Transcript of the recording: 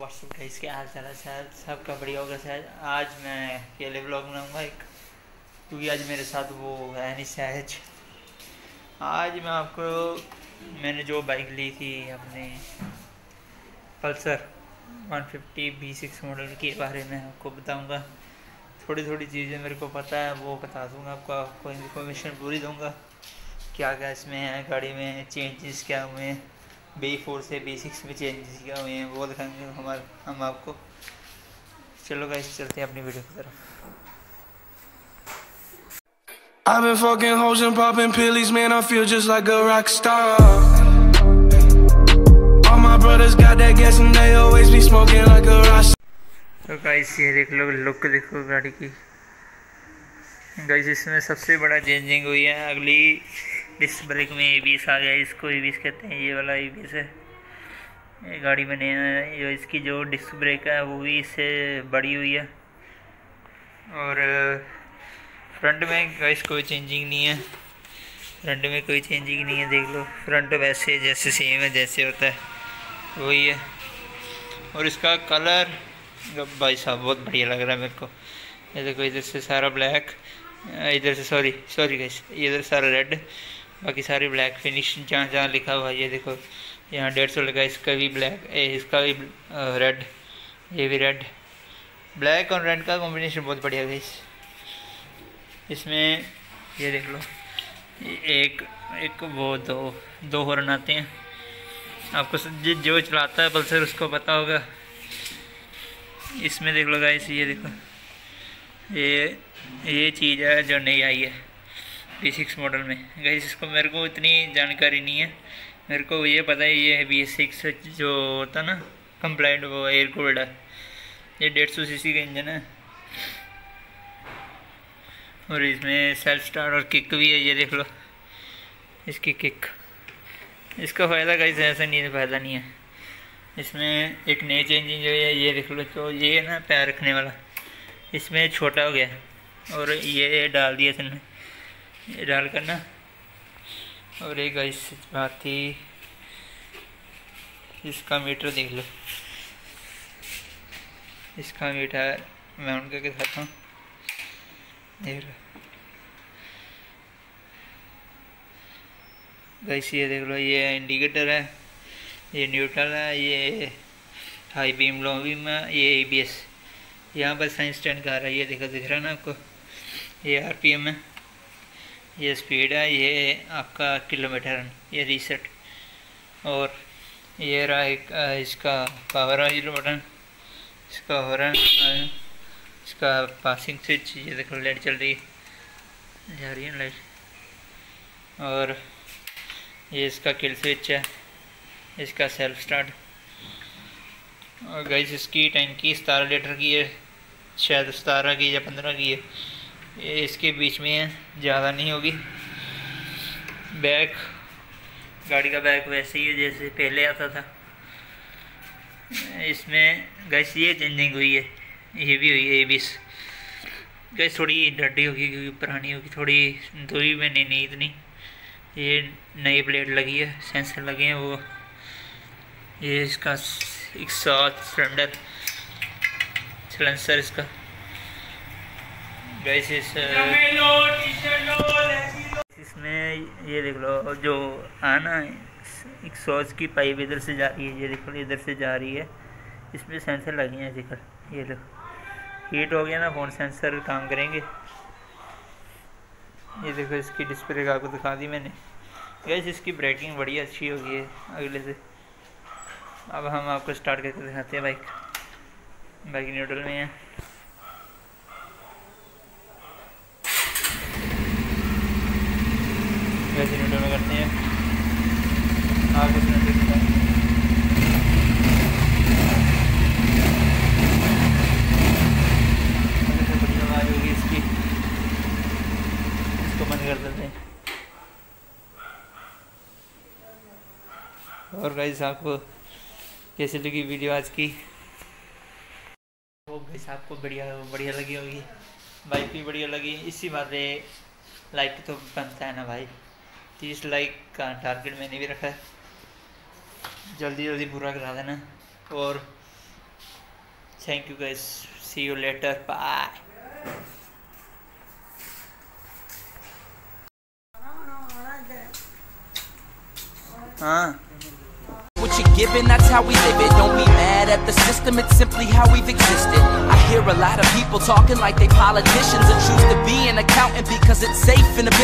WhatsApp guys इसके हाल चाल शायद सबका बढ़िया होगा शायद। आज मैं अकेले ब्लॉग बनाऊँगा एक, क्योंकि आज मेरे साथ वो है नहीं सहज आज मैं आपको, मैंने जो बाइक ली थी अपने पल्सर 150 बी सिक्स मॉडल के बारे में आपको बताऊँगा। थोड़ी थोड़ी चीज़ें मेरे को पता है, वो बता दूँगा आपको आपको इन्फॉर्मेशन पूरी दूँगा। क्या क्या इसमें है, गाड़ी में चेंजेस क्या हुए हैं। बी फोर से बी सिक्स में चेंजेस क्या हुए हैं वो दिखाएँगे हमारे हम आपको चलो गाइस चलते हैं अपनी वीडियो की तरफ़ I've been fucking hoes and popping pillies, man. I feel just like a rock star. All my brothers got that gas and they always be smoking like a rock. तो guys ये देख लो look देखो गाड़ी की guys इसमें सबसे बड़ा changing हुई है अगली डिस्क ब्रेक में ए बीस आ गया, इसको ए बीस कहते हैं, ये वाला ए बीस है। ये गाड़ी में नया है जो इसकी जो डिस्क ब्रेक है, वो भी इससे बड़ी हुई है। और फ्रंट में गाइस कोई चेंजिंग नहीं है। फ्रंट में कोई चेंजिंग नहीं है, देख लो। फ्रंट वैसे, जैसे सेम है, जैसे होता है, वही है। और इसका कलर भाई साहब, बहुत बढ़िया लग रहा है मेरे को। ये देखो, इधर से सारा ब्लैक इधर से सॉरी सॉरी गाइस इधर सारा रेड बाकी सारी ब्लैक फिनिश जहाँ जहाँ लिखा हुआ है ये देखो यहाँ डेढ़ सौ लगा इसका भी ब्लैक ए, इसका भी रेड ये भी रेड ब्लैक और रेड का कॉम्बिनेशन बहुत बढ़िया है इस। इसमें ये देख लो एक एक वो दो दो हॉर्न आते हैं। आपको जो चलाता है पल्सर उसको पता होगा। इसमें देख लो गाइस ये देखो ये ये चीज़ है जो नहीं आई है। बी सिक्स मॉडल में। गई इसको मेरे को इतनी जानकारी नहीं है। मेरे को ये पता है, ये बी सिक्स जो होता ना कंप्लाइंट वो एयर कूल्ड है। ये डेढ़ सौ सी का इंजन है। और इसमें सेल्फ स्टार्ट और किक भी है, ये देख लो। इसकी किक इसका फ़ायदा कहीं ऐसा नहीं फ़ायदा नहीं है। इसमें एक नई चेंजिंग जो है, ये देख लो तो ये ना, पैर रखने वाला। इसमें छोटा हो गया। और ये डाल दिया इसने। ये डाल करना और एक इस बात थी इसका मीटर देख लो। इसका मीटर मैं उनका के साथ हूँ। देख लो। गैस ये देख लो, ये इंडिकेटर है, ये न्यूट्रल है, ये हाई बीम, लो बीम है, ये ए बी एस यहाँ पर साइंस स्टैंड का आ रहा है, ये देखो, दिख रहा है ना आपको? ये आर पी एम है। ये स्पीड है, ये आपका किलोमीटर ये रीसेट और ये रहा एक इसका पावर ऑयल बटन इसका हो रहा है इसका पासिंग स्विच ये देखो लाइट चल रही है. जा रही है लाइट और ये इसका किल स्विच है. इसका सेल्फ स्टार्ट और गई इसकी टैंकी सतारह लीटर की है. शायद सतारह की या पंद्रह की है. ये इसके बीच में है ज़्यादा नहीं होगी। बैक गाड़ी का बैक वैसे ही है, जैसे पहले आता था। इसमें गैस ये चेंजिंग हुई है, ये भी हुई है, ये बीस गैस थोड़ी डड्डी होगी, क्योंकि पुरानी होगी, थोड़ी धोई में नहीं नहीं इतनी। ये नई प्लेट लगी है सेंसर लगे हैं वो। ये इसका एक साथ सिलेंडर सिलेंसर इसका। गैस इस इसमें ये देख लो, जो आना एक सॉस की पाइप इधर से जा रही है, ये देखो, इधर से जा रही है। इसमें सेंसर लगे हैं ज़िक्र ये देखो। हीट हो गया ना फ़ोन सेंसर काम करेंगे। ये देखो, इसकी डिस्प्ले का आपको दिखा दी मैंने। गैस इसकी ब्रेकिंग बड़ी अच्छी होगी है, अगले से। अब हम आपको स्टार्ट करके दिखाते हैं बाइक बाइक न्यूट्रल में है। वैसे वीडियो में करते हैं। आग उसमें देखते हैं। बंद कर देते हैं। और गाइस आपको कैसे लगी वीडियो आज की? वो गाइस आपको बढ़िया बढ़िया लगी होगी। बाइक भी बढ़िया लगी। इसी बात लाइक तो बनता है ना भाई। तीस लाइक का टारगेट मैंने भी रखा है जल्दी जल्दी पूरा करा देना और thank you guys see you later bye हाँ What you're given, that's how we live it. Don't be mad at the system, it's simply how we've existed. I hear a lot of people talking like they politicians and choose to be an accountant because it's safe in a business.